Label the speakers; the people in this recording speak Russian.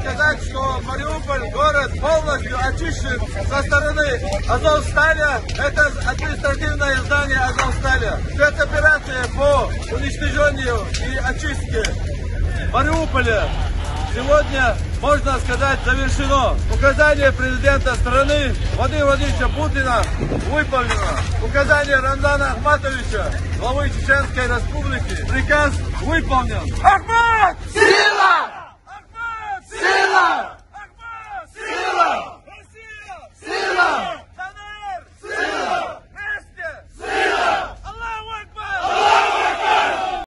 Speaker 1: сказать, что Мариуполь, город полностью очищен со стороны Азовсталя. Это административное здание Азовсталя. Спецоперация по уничтожению и очистке Мариуполя сегодня, можно сказать, завершено. Указание президента страны Владимира Владимировича Путина выполнено. Указание Рамзана Ахматовича, главы Чеченской Республики, приказ выполнен.
Speaker 2: Сила!